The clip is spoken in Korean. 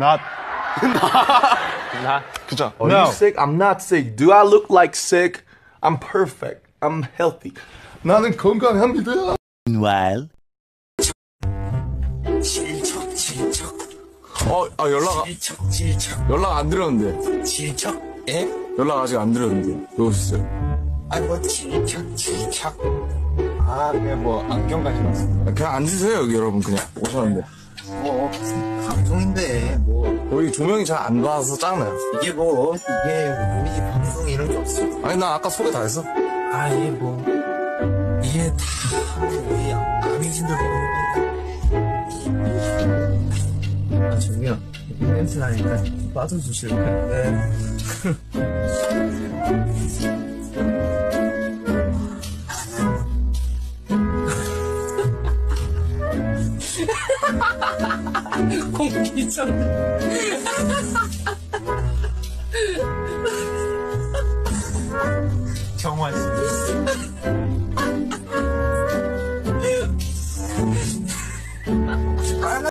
Not. Not. 그죠? Are No. you sick? I'm not sick. Do I look like sick? I'm perfect. I'm healthy. 나는 건강합니다. Meanwhile, 질척 질척 어, 아, 연락, 질척 질척 연락 안 드렸는데. 질척 예? 연락 아직 안. 왜 오셨어요? 아뭐 질척 질척 아, 그냥 뭐 안경 가지고 왔어. 그냥 앉으세요, 여기 여러분. 그냥 오셨는데. 뭐 무슨 방송인데 뭐 여기 조명이 잘 안 봐서 짱나요. 이게 뭐 이게 우리 집 방송 이런 게 없어 아니, 나 아까 소개 다 했어. 아 이게 뭐 이게 다 우리 아미진들 보는 아 저기요 이 냄새 나니까 빠져주실까요? 네. 공기전. 정환 씨. 빨간